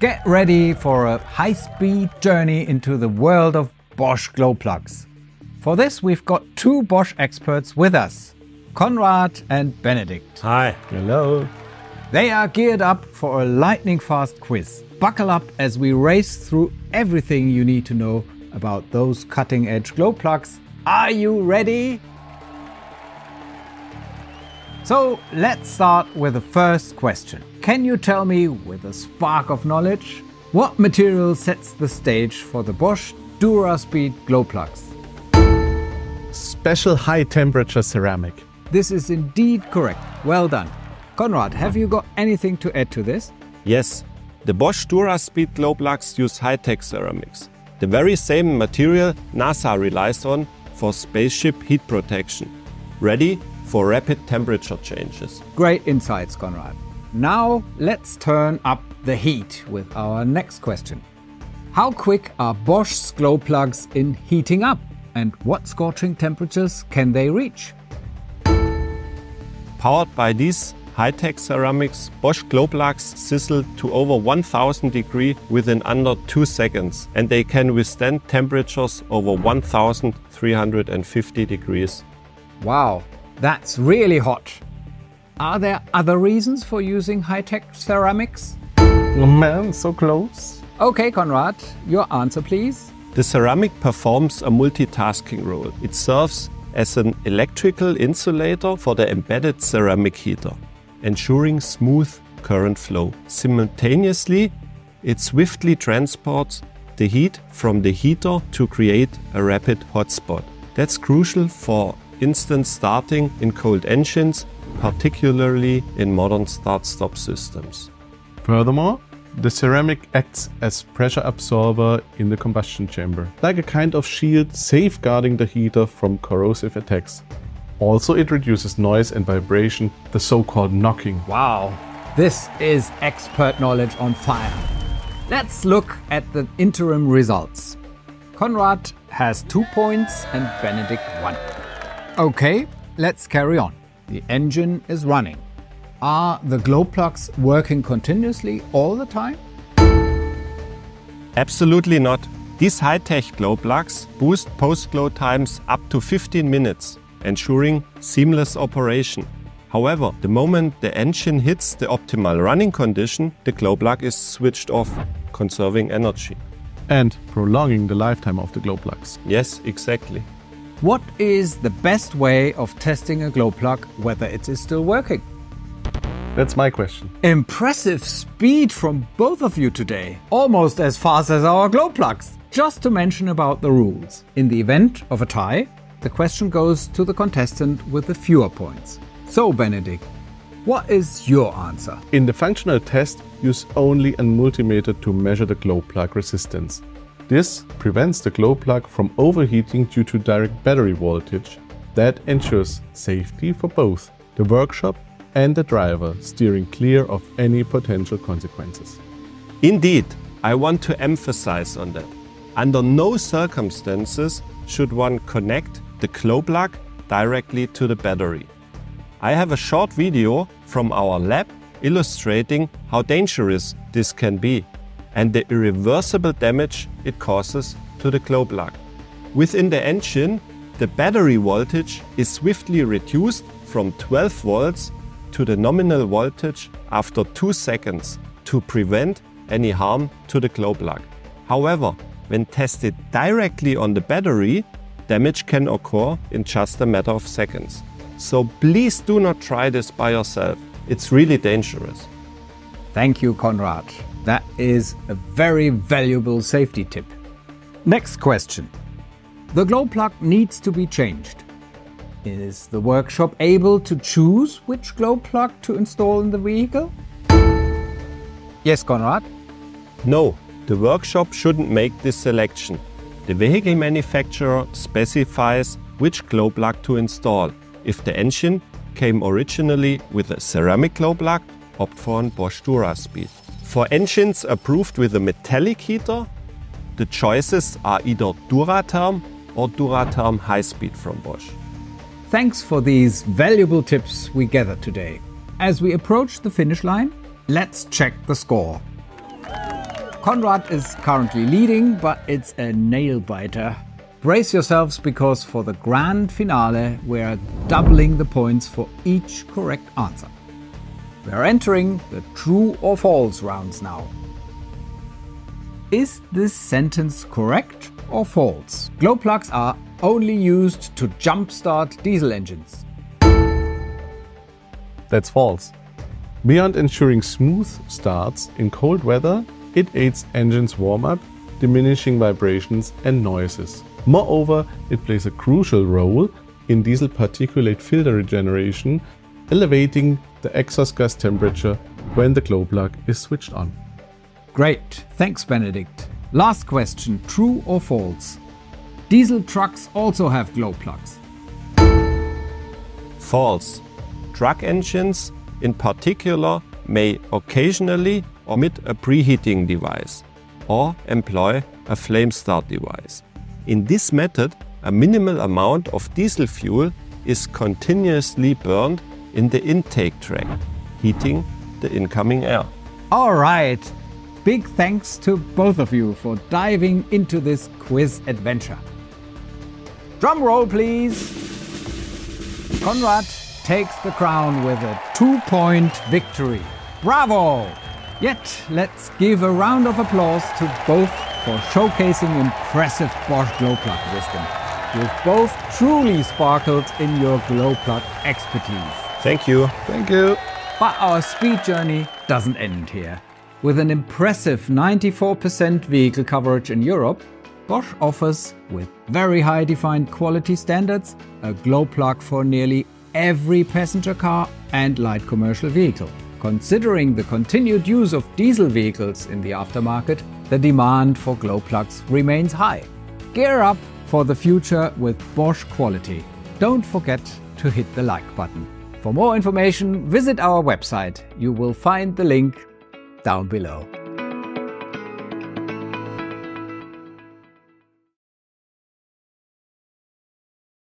Get ready for a high-speed journey into the world of Bosch glow plugs. For this, we've got two Bosch experts with us, Konrad and Benedikt. Hi. Hello. They are geared up for a lightning fast quiz. Buckle up as we race through everything you need to know about those cutting edge glow plugs. Are you ready? So let's start with the first question. Can you tell me, with a spark of knowledge, what material sets the stage for the Bosch DuraSpeed glow plugs? Special high temperature ceramic. This is indeed correct. Well done. Konrad, have you got anything to add to this? Yes, the Bosch DuraSpeed glow plugs use high-tech ceramics, the very same material NASA relies on for spaceship heat protection, ready for rapid temperature changes. Great insights, Konrad. Now let's turn up the heat with our next question. How quick are Bosch's glow plugs in heating up? And what scorching temperatures can they reach? Powered by these high-tech ceramics, Bosch glow plugs sizzle to over 1000 degree within under 2 seconds and they can withstand temperatures over 1350 degrees. Wow, that's really hot. Are there other reasons for using high-tech ceramics? Oh man, so close. Okay, Konrad, your answer please. The ceramic performs a multitasking role. It serves as an electrical insulator for the embedded ceramic heater, ensuring smooth current flow. Simultaneously, it swiftly transports the heat from the heater to create a rapid hotspot. That's crucial for instant starting in cold engines, particularly in modern start-stop systems. Furthermore, the ceramic acts as pressure absorber in the combustion chamber, like a kind of shield safeguarding the heater from corrosive attacks. Also, it reduces noise and vibration, the so-called knocking. Wow, this is expert knowledge on fire. Let's look at the interim results. Konrad has two points and Benedikt one. Okay, let's carry on. The engine is running. Are the glow plugs working continuously all the time? Absolutely not. These high-tech glow plugs boost post-glow times up to 15 minutes, ensuring seamless operation. However, the moment the engine hits the optimal running condition, the glow plug is switched off, conserving energy. And prolonging the lifetime of the glow plugs. Yes, exactly. What is the best way of testing a glow plug whether it is still working? That's my question. Impressive speed from both of you today. Almost as fast as our glow plugs. Just to mention about the rules. In the event of a tie, the question goes to the contestant with the fewer points. So, Benedikt, what is your answer? In the functional test, use only a multimeter to measure the glow plug resistance. This prevents the glow plug from overheating due to direct battery voltage. That ensures safety for both the workshop and the driver, steering clear of any potential consequences. Indeed, I want to emphasize on that. Under no circumstances should one connect the glow plug directly to the battery. I have a short video from our lab illustrating how dangerous this can be and the irreversible damage it causes to the glow plug. Within the engine, the battery voltage is swiftly reduced from 12 volts to the nominal voltage after 2 seconds to prevent any harm to the glow plug. However, when tested directly on the battery, damage can occur in just a matter of seconds. So please do not try this by yourself. It's really dangerous. Thank you, Konrad. That is a very valuable safety tip. Next question. The glow plug needs to be changed. Is the workshop able to choose which glow plug to install in the vehicle? Yes, Konrad? No, the workshop shouldn't make this selection. The vehicle manufacturer specifies which glow plug to install. If the engine came originally with a ceramic glow plug, opt for a Bosch DuraSpeed. For engines approved with a metallic heater, the choices are either Duraterm or Duraterm High Speed from Bosch. Thanks for these valuable tips we gathered today. As we approach the finish line, let's check the score. Konrad is currently leading, but it's a nail biter. Brace yourselves because for the grand finale, we're doubling the points for each correct answer. We're entering the true or false rounds now. Is this sentence correct or false? Glow plugs are only used to jumpstart diesel engines. That's false. Beyond ensuring smooth starts in cold weather, it aids engines warm up, diminishing vibrations and noises. Moreover, it plays a crucial role in diesel particulate filter regeneration, elevating the exhaust gas temperature when the glow plug is switched on. Great, thanks Benedikt. Last question, true or false? Diesel trucks also have glow plugs. False. Truck engines, in particular, may occasionally omit a preheating device or employ a flame start device. In this method, a minimal amount of diesel fuel is continuously burned in the intake tract, heating the incoming air. All right. Big thanks to both of you for diving into this quiz adventure. Drum roll, please. Konrad takes the crown with a two point victory. Bravo! Yet, let's give a round of applause to both for showcasing impressive Bosch glow plug wisdom. You've both truly sparkled in your glow plug expertise. Thank you. Thank you. But our speed journey doesn't end here. With an impressive 94% vehicle coverage in Europe, Bosch offers, with very high defined quality standards, a glow plug for nearly every passenger car and light commercial vehicle. Considering the continued use of diesel vehicles in the aftermarket, the demand for glow plugs remains high. Gear up for the future with Bosch quality. Don't forget to hit the like button. For more information, visit our website. You will find the link down below.